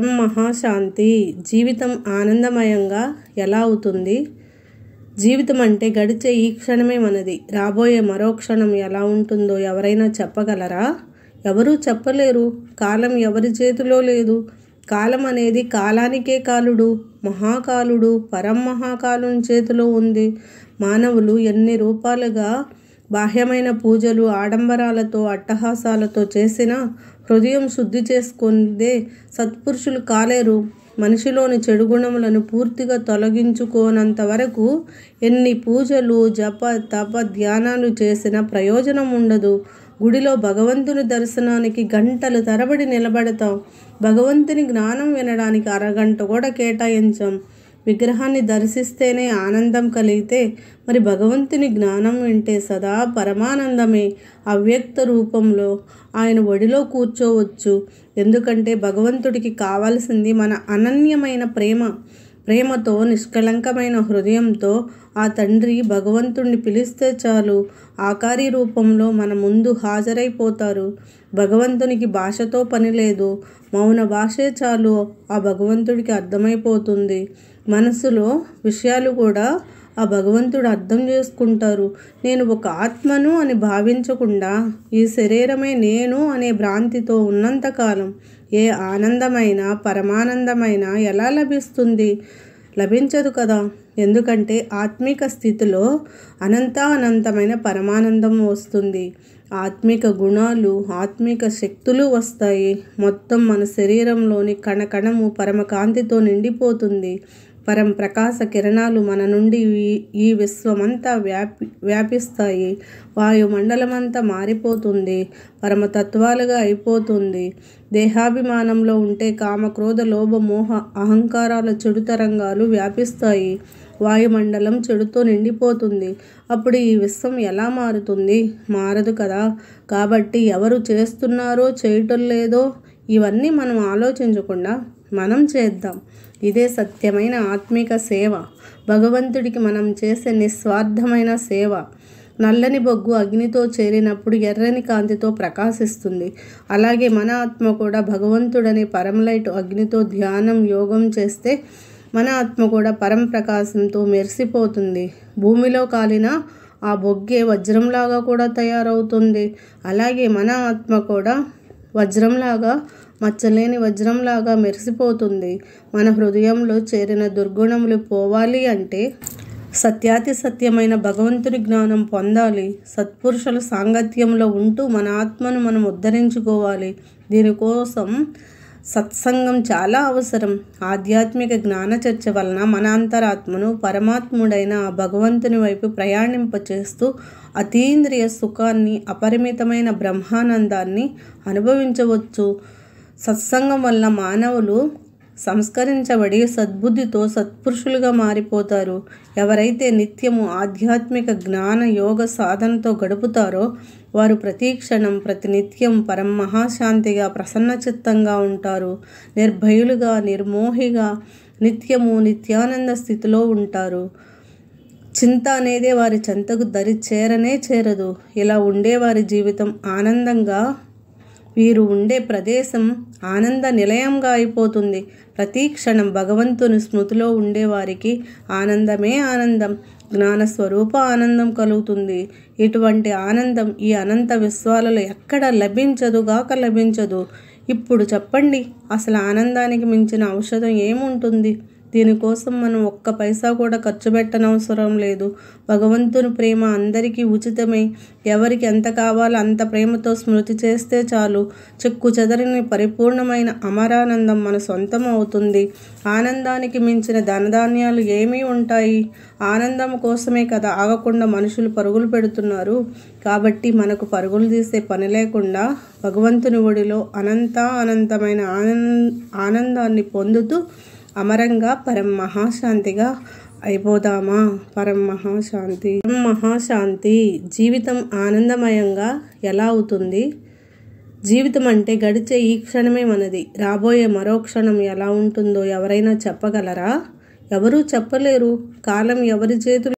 మహాశాంతి. జీవితం ఆనందమయంగా ఎలా అవుతుంది? జీవితం అంటే గడిచే ఈ క్షణమే మనది. రాబోయే మరో క్షణం ఎలా ఉంటుందో ఎవరైనా చెప్పగలరా? ఎవరూ చెప్పలేరు. కాలం ఎవరి చేతిలో లేదు. కాలం అనేది కాలానికే కాలుడు. మహాకాలుడు పరం మహాకాలుని చేతిలో ఉంది. మానవులు ఎన్ని రూపాలుగా బాహ్యమైన పూజలు ఆడంబరాలతో అట్టహాసాలతో చేసినా హృదయం శుద్ధి చేసుకుందే సత్పురుషులు కాలేరు. మనిషిలోని చెడు గుణములను పూర్తిగా తొలగించుకోనంత వరకు ఎన్ని పూజలు జప తప ధ్యానాలు చేసినా ప్రయోజనం ఉండదు. గుడిలో భగవంతుని దర్శనానికి గంటలు తరబడి నిలబడతాం. భగవంతుని జ్ఞానం వినడానికి అరగంట కూడా కేటాయించాం. విగ్రహాన్ని దర్శిస్తేనే ఆనందం కలిగితే మరి భగవంతుని జ్ఞానం వింటే సదా పరమానందమే అవ్యక్త రూపంలో ఆయన ఒడిలో కూర్చోవచ్చు. ఎందుకంటే భగవంతుడికి కావాల్సింది మన అనన్యమైన ప్రేమ. ప్రేమతో నిష్కలంకమైన హృదయంతో ఆ తండ్రి భగవంతుణ్ణి పిలిస్తే చాలు. ఆకారి రూపంలో మన ముందు హాజరైపోతారు. భగవంతునికి భాషతో పని లేదు. మౌన భాషే చాలు ఆ భగవంతుడికి అర్థమైపోతుంది. మనసులో విషయాలు కూడా ఆ భగవంతుడు అర్థం చేసుకుంటారు. నేను ఒక ఆత్మను అని భావించకుండా ఈ శరీరమే నేను అనే భ్రాంతితో ఉన్నంతకాలం ఏ ఆనందమైన పరమానందమైన ఎలా లభిస్తుంది? లభించదు కదా? ఎందుకంటే ఆత్మిక స్థితిలో అనంత అనంతమైన పరమానందం వస్తుంది. ఆత్మిక గుణాలు ఆత్మిక శక్తులు వస్తాయి. మొత్తం మన శరీరంలోని కణకణము పరమకాంతితో నిండిపోతుంది. పరం ప్రకాశ కిరణాలు మన నుండి ఈ విశ్వమంతా వ్యాపి వ్యాపిస్తాయి. వాయుమండలమంతా మారిపోతుంది. పరమతత్వాలుగా అయిపోతుంది. దేహాభిమానంలో ఉంటే కామక్రోధ లోభ మోహ అహంకారాల చెడు తరంగాలు వ్యాపిస్తాయి. వాయుమండలం చెడుతో నిండిపోతుంది. అప్పుడు ఈ విశ్వం ఎలా మారుతుంది? మారదు కదా. కాబట్టి ఎవరు చేస్తున్నారో చేయటం లేదో ఇవన్నీ మనం ఆలోచించకుండా మనం చేద్దాం. ఇదే సత్యమైన ఆత్మిక సేవ. భగవంతుడికి మనం చేసే నిస్వార్థమైన సేవ. నల్లని బొగ్గు అగ్నితో చేరినప్పుడు ఎర్రని కాంతితో ప్రకాశిస్తుంది. అలాగే మన ఆత్మ కూడా భగవంతుడనే పరమలైట్ అగ్నితో ధ్యానం యోగం చేస్తే మన ఆత్మ కూడా పరం ప్రకాశంతో మెరిసిపోతుంది. భూమిలో కాలిన ఆ బొగ్గే వజ్రంలాగా కూడా తయారవుతుంది. అలాగే మన ఆత్మ కూడా వజ్రంలాగా మచ్చలేని వజ్రంలాగా మెరిసిపోతుంది. మన హృదయంలో చేరిన దుర్గుణములు పోవాలి అంటే సత్యాతి సత్యమైన భగవంతుని జ్ఞానం పొందాలి. సత్పురుషుల సాంగత్యంలో ఉంటూ మన ఆత్మను మనం ఉద్ధరించుకోవాలి. దీనికోసం సత్సంగం చాలా అవసరం. ఆధ్యాత్మిక జ్ఞాన చర్చ వలన మన అంతరాత్మను పరమాత్ముడైన ఆ భగవంతుని వైపు ప్రయాణింపచేస్తూ అతీంద్రియ సుఖాన్ని అపరిమితమైన బ్రహ్మానందాన్ని అనుభవించవచ్చు. సత్సంగం వల్ల మానవులు సంస్కరించబడి సద్బుద్ధితో సత్పురుషులుగా మారిపోతారు. ఎవరైతే నిత్యము ఆధ్యాత్మిక జ్ఞాన యోగ సాధనతో గడుపుతారో వారు ప్రతి క్షణం ప్రతినిత్యం పరం మహాశాంతిగా ప్రసన్నచిత్తంగా ఉంటారు. నిర్భయులుగా నిర్మోహిగా నిత్యము నిత్యానంద స్థితిలో ఉంటారు. చింత అనేదే వారి చెంతకు దరి చేరనే చేరదు. ఇలా ఉండే వారి జీవితం ఆనందంగా వీరు ఉండే ప్రదేశం ఆనంద నిలయంగా అయిపోతుంది. ప్రతి క్షణం భగవంతుని స్మృతిలో ఉండేవారికి ఆనందమే ఆనందం జ్ఞానస్వరూప ఆనందం కలుగుతుంది. ఇటువంటి ఆనందం ఈ అనంత విశ్వాలలో ఎక్కడ లభించదుగాక లభించదు. ఇప్పుడు చెప్పండి అసలు ఆనందానికి మించిన ఔషధం ఏముంటుంది? దీనికోసం మనం ఒక్క పైసా కూడా ఖర్చు పెట్టనవసరం లేదు. భగవంతుని ప్రేమ అందరికీ ఉచితమే. ఎవరికి ఎంత కావాలో అంత ప్రేమతో స్మృతి చేస్తే చాలు. చెక్కు చెదరని పరిపూర్ణమైన అమరానందం మన సొంతం అవుతుంది. ఆనందానికి మించిన ధనధాన్యాలు ఏమీ ఉంటాయి? ఆనందం కోసమే కదా ఆగకుండా మనుషులు పరుగులు పెడుతున్నారు. కాబట్టి మనకు పరుగులు తీసే పని లేకుండా భగవంతుని ఒడిలో అనంత అనంతమైన ఆనందాన్ని పొందుతూ అమరంగా పరం మహాశాంతిగా అయిపోదామా? పరం మహాశాంతి. పరం మహాశాంతి జీవితం ఆనందమయంగా ఎలా అవుతుంది? జీవితం అంటే గడిచే ఈ క్షణమే మనది. రాబోయే మరో క్షణం ఎలా ఉంటుందో ఎవరైనా చెప్పగలరా? ఎవరూ చెప్పలేరు. కాలం ఎవరి చేతులు